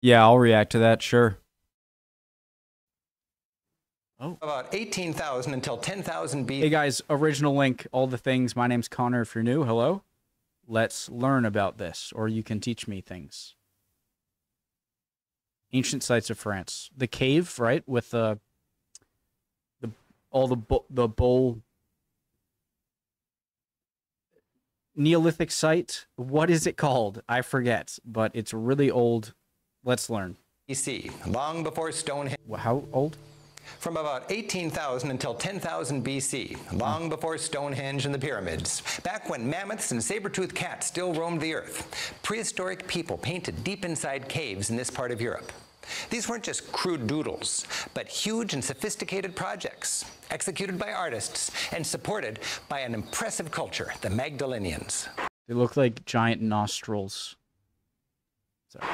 Yeah, I'll react to that. Sure. Oh. About 18,000 until 10,000 B. Hey guys, original link, all the things. My name's Connor. If you're new, hello. Let's learn about this, or you can teach me things. Ancient sites of France, the cave, right, with the the all the the bowl Neolithic site. What is it called? I forget, but it's really old. Let's learn. BC, long before Stonehenge. How old? From about 18,000 until 10,000 BC, long before Stonehenge and the pyramids, back when mammoths and saber-toothed cats still roamed the earth, prehistoric people painted deep inside caves in this part of Europe. These weren't just crude doodles, but huge and sophisticated projects, executed by artists and supported by an impressive culture, the Magdalenians. They look like giant nostrils. Sorry.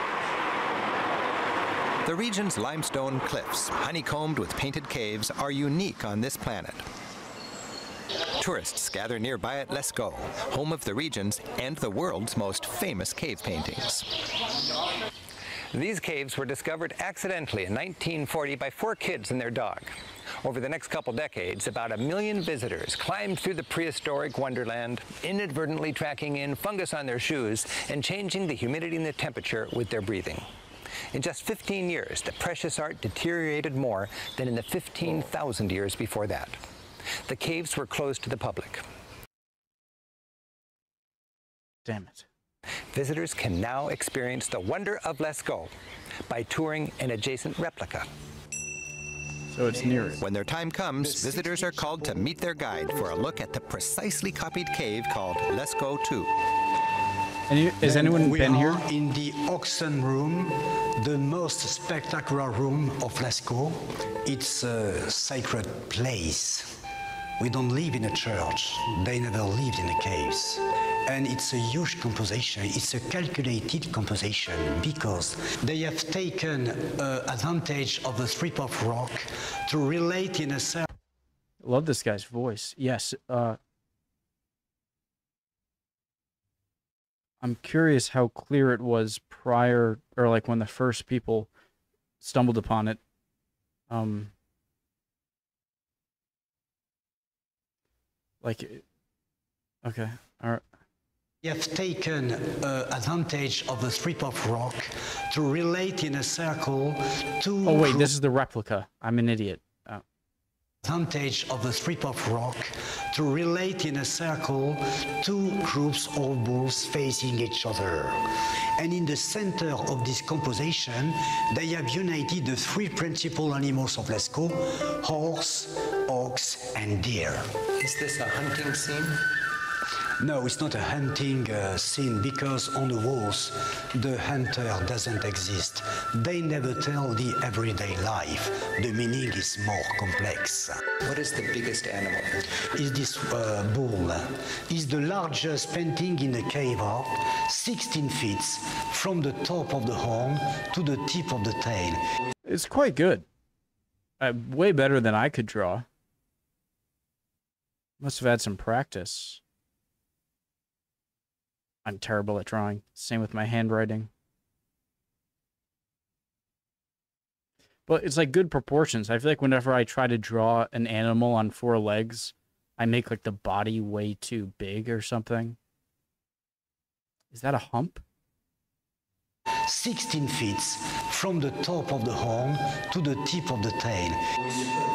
The region's limestone cliffs, honeycombed with painted caves, are unique on this planet. Tourists gather nearby at Lascaux, home of the region's and the world's most famous cave paintings. These caves were discovered accidentally in 1940 by four kids and their dog. Over the next couple decades, about a million visitors climbed through the prehistoric wonderland, inadvertently tracking in fungus on their shoes and changing the humidity and the temperature with their breathing. In just 15 years, the precious art deteriorated more than in the 15,000 years before that. The caves were closed to the public. Damn it. Visitors can now experience the wonder of Lascaux by touring an adjacent replica. So it's near it. When their time comes, visitors are called to meet their guide for a look at the precisely copied cave called Lascaux 2. Any, has anyone we been are here? in the auction room, the most spectacular room of Lascaux. It's a sacred place. We don't live in a church. They never lived in the caves. And it's a huge composition. It's a calculated composition because they have taken uh, advantage of the strip of rock to relate in a certain Love this guy's voice. Yes. Uh, I'm curious how clear it was prior, or like when the first people stumbled upon it. Um, like, okay, all right. They have taken uh, advantage of the strip of rock to relate in a circle two Oh wait, this is the replica. I'm an idiot. Advantage of the strip of rock to relate in a circle two groups of bulls facing each other. And in the center of this composition, they have united the three principal animals of Lascaux, horse, ox, and deer. Is this a hunting scene? No, it's not a hunting uh, scene because on the walls the hunter doesn't exist. They never tell the everyday life. The meaning is more complex. What is the biggest animal? Is this uh, bull? Is the largest painting in the cave art, 16 feet from the top of the horn to the tip of the tail. It's quite good. Uh, way better than I could draw. Must have had some practice. I'm terrible at drawing. Same with my handwriting. But it's like good proportions. I feel like whenever I try to draw an animal on four legs, I make like the body way too big or something. Is that a hump? 16 feet from the top of the horn to the tip of the tail.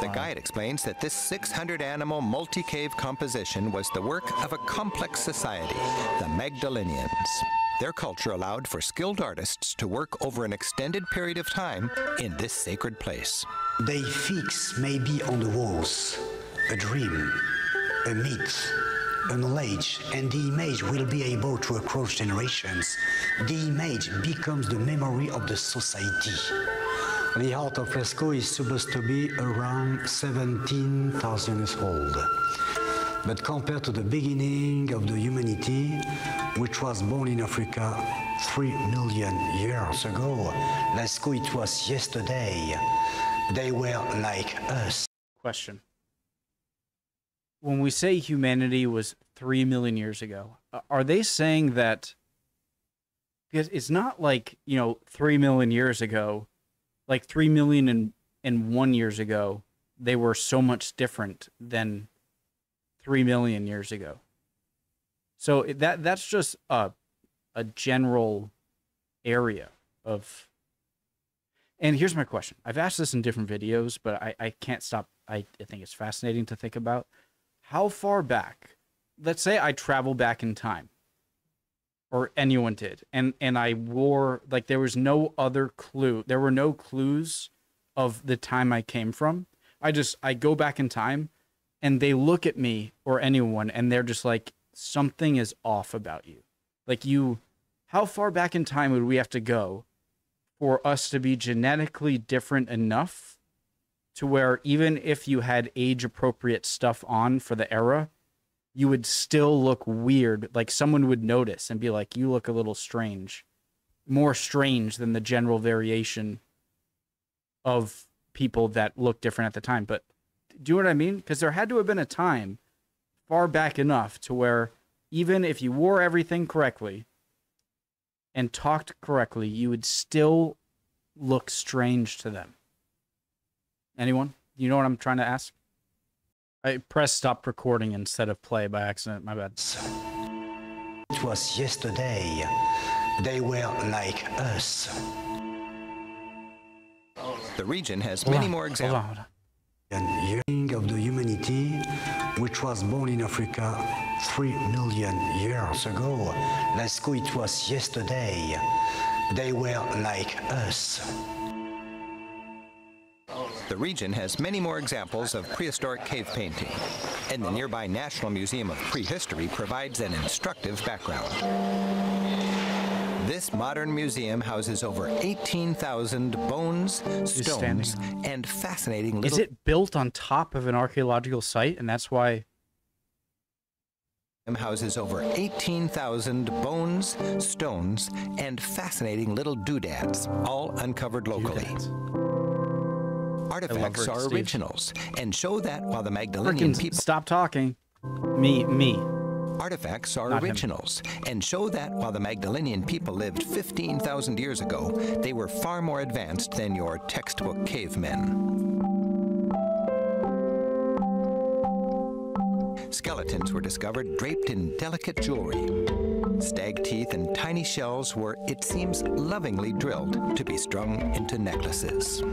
The guide explains that this 600 animal multi cave composition was the work of a complex society, the Magdalenians. Their culture allowed for skilled artists to work over an extended period of time in this sacred place. They fix maybe on the walls a dream, a myth, knowledge, and the image will be able to across generations. The image becomes the memory of the society. The art of Lascaux is supposed to be around 17,000 years old. But compared to the beginning of the humanity, which was born in Africa 3 million years ago, Lascaux it was yesterday. They were like us. Question. When we say humanity was 3 million years ago, are they saying that because it's not like you know three million years ago, like three million and and one years ago, they were so much different than three million years ago. So that that's just a a general area of. And here's my question. I've asked this in different videos, but I, I can't stop. I, I think it's fascinating to think about. How far back? Let's say I travel back in time or anyone did and and i wore like there was no other clue there were no clues of the time i came from i just i go back in time and they look at me or anyone and they're just like something is off about you like you how far back in time would we have to go for us to be genetically different enough to where even if you had age appropriate stuff on for the era you would still look weird. Like someone would notice and be like, you look a little strange. More strange than the general variation of people that look different at the time. But do you know what I mean? Because there had to have been a time far back enough to where even if you wore everything correctly and talked correctly, you would still look strange to them. Anyone? You know what I'm trying to ask? I pressed stop recording instead of play by accident. My bad. It was yesterday. They were like us. The region has Hold many on, more examples. on, hold on. And yearning of the humanity, which was born in Africa three million years ago. Let's go, it was yesterday. They were like us. The region has many more examples of prehistoric cave painting, and the nearby National Museum of Prehistory provides an instructive background. This modern museum houses over 18,000 bones, stones, and fascinating little Is it built on top of an archaeological site, and that's why? houses over 18,000 bones, stones, and fascinating little doodads, all uncovered locally. Artifacts it, are Steve. originals and show that while the Magdalenian Freaking people stop talking. Me, me. Artifacts are Not him. originals and show that while the Magdalenian people lived 15,000 years ago, they were far more advanced than your textbook cavemen. Skeletons were discovered draped in delicate jewelry. Stag teeth and tiny shells were, it seems, lovingly drilled to be strung into necklaces.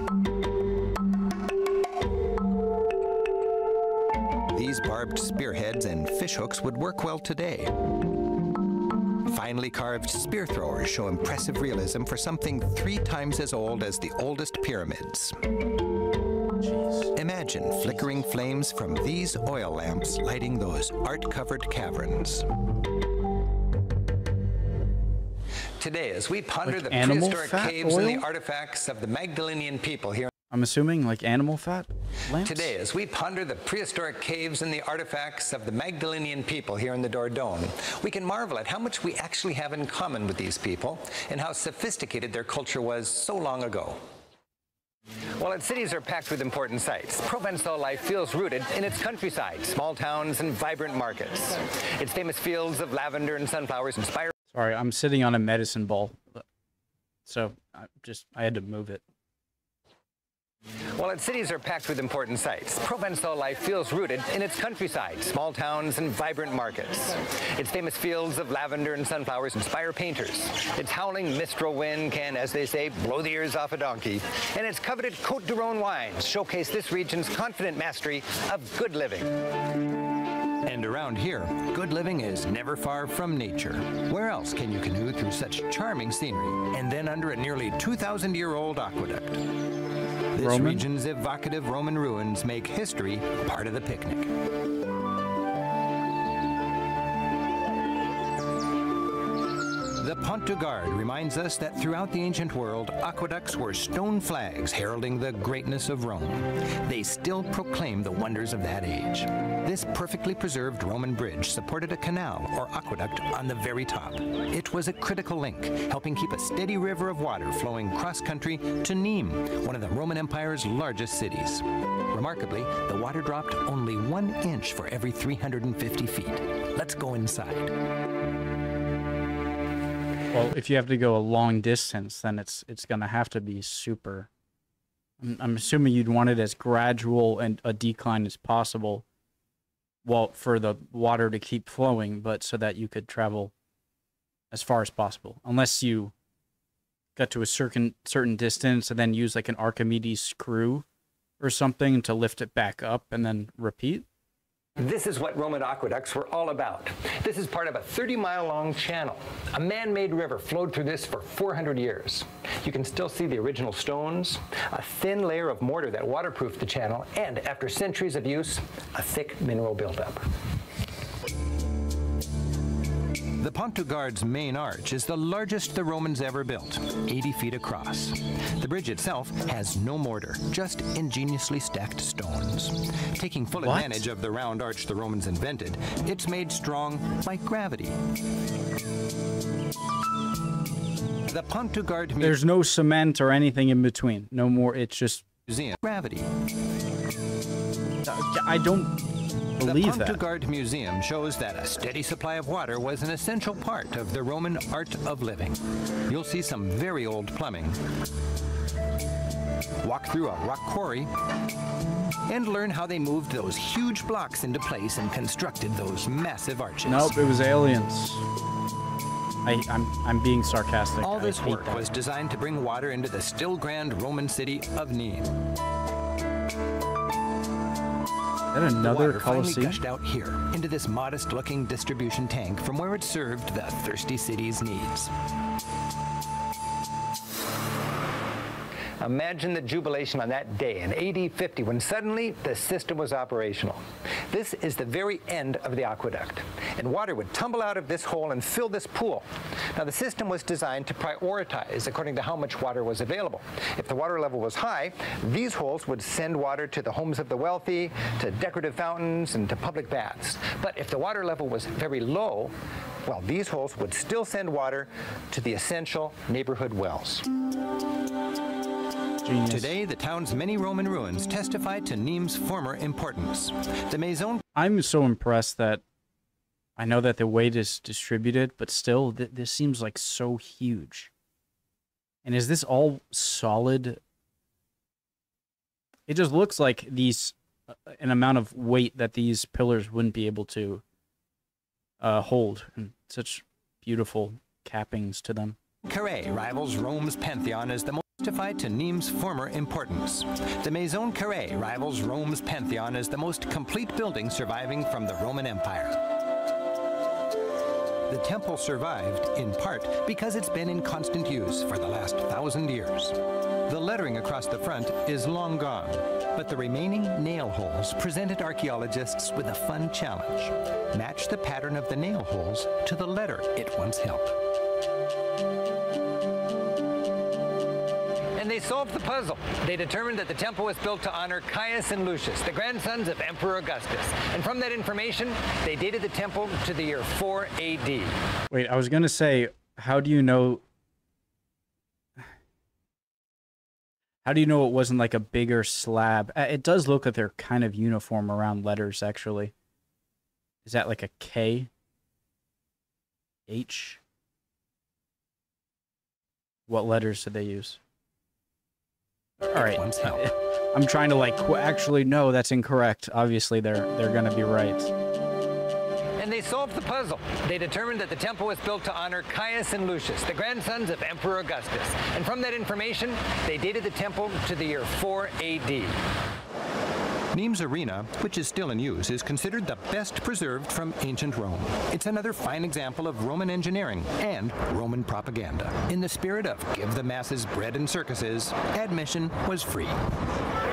These barbed spearheads and fishhooks would work well today. Finely carved spear throwers show impressive realism for something three times as old as the oldest pyramids. Imagine flickering flames from these oil lamps lighting those art covered caverns. Today, as we ponder Like the prehistoric caves and the artifacts of the Magdalenian people here I'm assuming like animal fat lamps. Today, as we ponder the prehistoric caves and the artifacts of the Magdalenian people here in the Dordogne, we can marvel at how much we actually have in common with these people and how sophisticated their culture was so long ago. While its cities are packed with important sights, Provençal life feels rooted in its countryside, small towns and vibrant markets. Its famous fields of lavender and sunflowers inspire Sorry, I'm sitting on a medicine ball, so I just I had to move it. While its cities are packed with important sights, Provençal life feels rooted in its countryside, small towns and vibrant markets. Its famous fields of lavender and sunflowers inspire painters. Its howling mistral wind can, as they say, blow the ears off a donkey. And its coveted Côtes du Rhône wines showcase this region's confident mastery of good living. And around here, good living is never far from nature. Where else can you canoe through such charming scenery and then under a nearly 2,000 year old aqueduct? This Roman? region's evocative Roman ruins make history part of the picnic. The Pont du Gard reminds us that throughout the ancient world, aqueducts were stone flags heralding the greatness of Rome. They still proclaim the wonders of that age. This perfectly preserved Roman bridge supported a canal or aqueduct on the very top. It was a critical link, helping keep a steady river of water flowing cross country to Nîmes, one of the Roman Empire's largest cities. Remarkably, the water dropped only one inch for every 350 feet. Let's go inside. Well, if you have to go a long distance, then it's it's gonna have to be super. I'm, I'm assuming you'd want it as gradual and a decline as possible. Well, for the water to keep flowing, but so that you could travel as far as possible, unless you got to a certain certain distance and then use like an Archimedes screw or something to lift it back up and then repeat. This is what Roman aqueducts were all about. This is part of a 30-mile-long channel. A man-made river flowed through this for 400 years. You can still see the original stones, a thin layer of mortar that waterproofed the channel, and after centuries of use, a thick mineral buildup. The Pont main arch is the largest the Romans ever built, 80 feet across. The bridge itself has no mortar, just ingeniously stacked stones. Taking full What? advantage of the round arch the Romans invented, it's made strong by gravity. The Pont du There's no cement or anything in between. No more. It's just. Museum. Gravity. I don't believe du that. Gard Museum shows that a steady supply of water was an essential part of the Roman art of living. You'll see some very old plumbing. Walk through a rock quarry and learn how they moved those huge blocks into place and constructed those massive arches. Nope, it was aliens. I, I'm I'm being sarcastic. All this work that. was designed to bring water into the still grand Roman city of Nîmes. The another Colosseum? gushed out here into this modest-looking distribution tank from where it served the thirsty city's needs. Imagine the jubilation on that day in AD 50 when suddenly the system was operational. This is the very end of the aqueduct, and water would tumble out of this hole and fill this pool. Now, the system was designed to prioritize according to how much water was available. If the water level was high, these holes would send water to the homes of the wealthy, to decorative fountains, and to public baths. But if the water level was very low, well, these holes would still send water to the essential neighborhood wells. Genius. Today, the town's many Roman ruins testify to Nîmes' former importance. The Maison I'm so impressed that I know that the weight is distributed, but still, th- this seems like so huge. And is this all solid? It just looks like these uh, an amount of weight that these pillars wouldn't be able to uh, hold, and such beautiful cappings to them. Carrée rivals Rome's Pantheon as the most testified to Nîmes' former importance. The Maison Carrée rivals Rome's Pantheon as the most complete building surviving from the Roman Empire. The temple survived, in part, because it's been in constant use for the last thousand years. The lettering across the front is long gone, but the remaining nail holes presented archaeologists with a fun challenge. Match the pattern of the nail holes to the letter it once held. And they solved the puzzle. They determined that the temple was built to honor Caius and Lucius, the grandsons of Emperor Augustus. And from that information, they dated the temple to the year 4 AD. Wait, I was gonna say, how do you know? How do you know it wasn't like a bigger slab? Uh, It does look like they're kind of uniform around letters, actually. Is that like a K? H? What letters did they use? All right. once held. I'm trying to like qu- actually no, that's incorrect. Obviously, they're they're gonna be right. And they solved the puzzle. They determined that the temple was built to honor Caius and Lucius, the grandsons of Emperor Augustus. And from that information, they dated the temple to the year 4 AD. Nîmes Arena, which is still in use, is considered the best preserved from ancient Rome. It's another fine example of Roman engineering and Roman propaganda. In the spirit of give the masses bread and circuses, admission was free.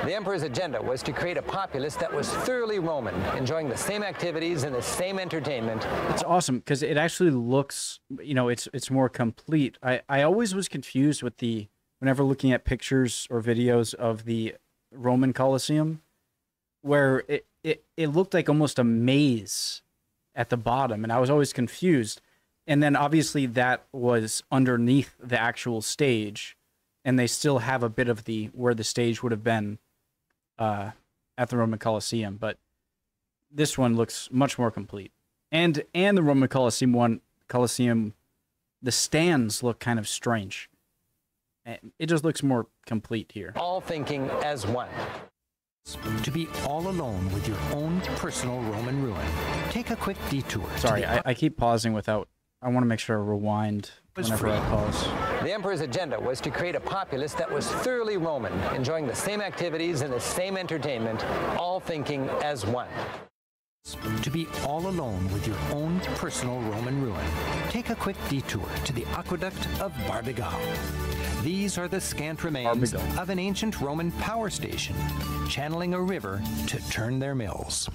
The emperor's agenda was to create a populace that was thoroughly Roman, enjoying the same activities and the same entertainment. It's awesome because it actually looks, you know, it's it's more complete. I I always was confused with the whenever looking at pictures or videos of the Roman Colosseum, where it it it looked like almost a maze at the bottom, and I was always confused. And then obviously that was underneath the actual stage, and they still have a bit of the where the stage would have been uh, at the Roman Colosseum, but this one looks much more complete and and the Roman Colosseum one Colosseum the stands look kind of strange. It just looks more complete here. all thinking as one. To be all alone with your own personal Roman ruin, take a quick detour. Sorry, the I, I keep pausing without. I want to make sure I rewind Was whenever I pause. The emperor's agenda was to create a populace that was thoroughly Roman, enjoying the same activities and the same entertainment, all thinking as one. To be all alone with your own personal Roman ruin, take a quick detour to the aqueduct of Barbegal. These are the scant remains of an ancient Roman power station, channeling a river to turn their mills.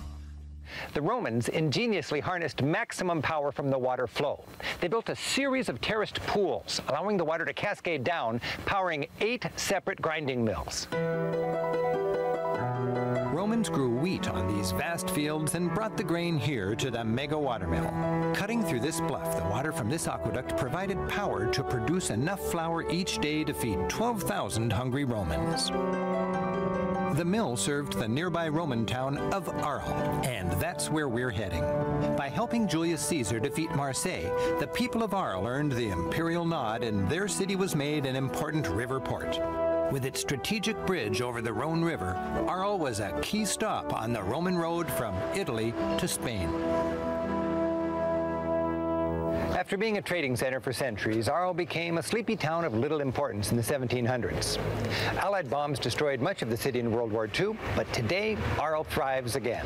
The Romans ingeniously harnessed maximum power from the water flow. They built a series of terraced pools, allowing the water to cascade down, powering eight separate grinding mills. Romans grew wheat on these vast fields and brought the grain here to the mega watermill. Cutting through this bluff, the water from this aqueduct provided power to produce enough flour each day to feed 12,000 hungry Romans. The mill served the nearby Roman town of Arles, and that's where we're heading. By helping Julius Caesar defeat Marseille, the people of Arles earned the imperial nod, and their city was made an important river port. With its strategic bridge over the Rhone River, Arles was a key stop on the Roman road from Italy to Spain. After being a trading center for centuries, Arles became a sleepy town of little importance in the 1700s. Allied bombs destroyed much of the city in World War II, but today Arles thrives again.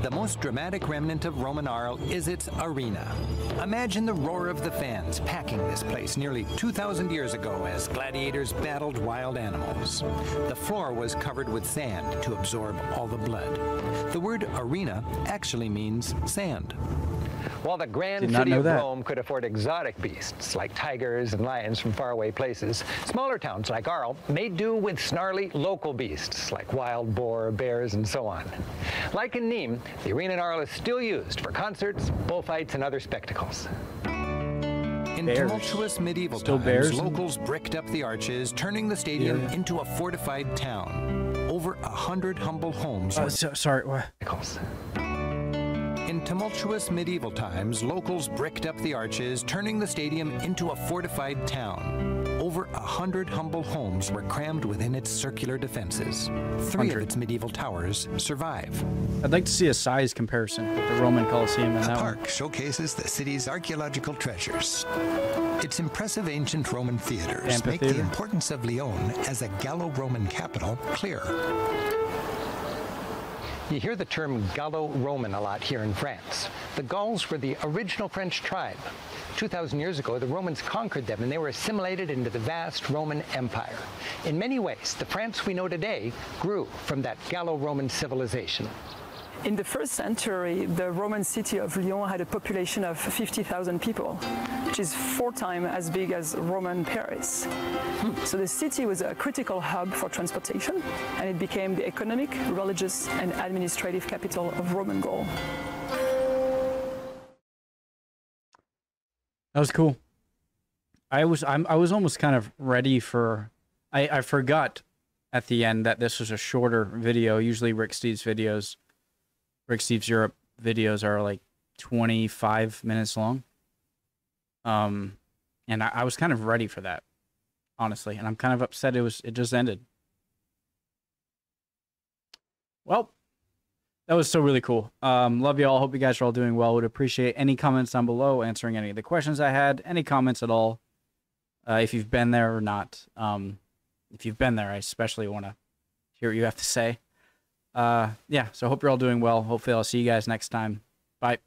The most dramatic remnant of Roman Arles is its arena. Imagine the roar of the fans packing this place nearly 2,000 years ago as gladiators battled wild animals. The floor was covered with sand to absorb all the blood. The word arena actually means sand. While the grand Did not city of that. Rome could afford exotic beasts like tigers and lions from faraway places, smaller towns like Arles made do with snarly local beasts like wild boar, bears, and so on. Like in Nîmes, the arena in Arles is still used for concerts, bullfights, and other spectacles. In Bears. tumultuous medieval Still times, bears in- locals bricked up the arches, turning the stadium Yeah. into a fortified town. Over a hundred humble homes Uh, so, sorry. what? In tumultuous medieval times, locals bricked up the arches, turning the stadium into a fortified town. Over a hundred humble homes were crammed within its circular defenses. Three of its medieval towers survive. I'd like to see a size comparison with the Roman Colosseum and The that one. park showcases the city's archaeological treasures. Its impressive ancient Roman theaters make the importance of Lyon as a Gallo-Roman capital clear. You hear the term Gallo-Roman a lot here in France. The Gauls were the original French tribe. 2,000 years ago, the Romans conquered them and they were assimilated into the vast Roman Empire. In many ways, the France we know today grew from that Gallo-Roman civilization. In the first century, the Roman city of Lyon had a population of 50,000 people, which is four times as big as Roman Paris. So the city was a critical hub for transportation, and it became the economic, religious, and administrative capital of Roman Gaul. That was cool. I was I'm I was almost kind of ready for I I forgot at the end that this was a shorter video. Usually Rick Steves' videos Rick Steves' Europe videos are like 25 minutes long. Um and I, I was kind of ready for that. Honestly, and I'm kind of upset it was it just ended. Well, that was so really cool. Um, love you all. Hope you guys are all doing well. Would appreciate any comments down below, answering any of the questions I had, any comments at all. Uh, if you've been there or not. Um, if you've been there, I especially want to hear what you have to say. Uh, yeah, so hope you're all doing well. Hopefully, I'll see you guys next time. Bye.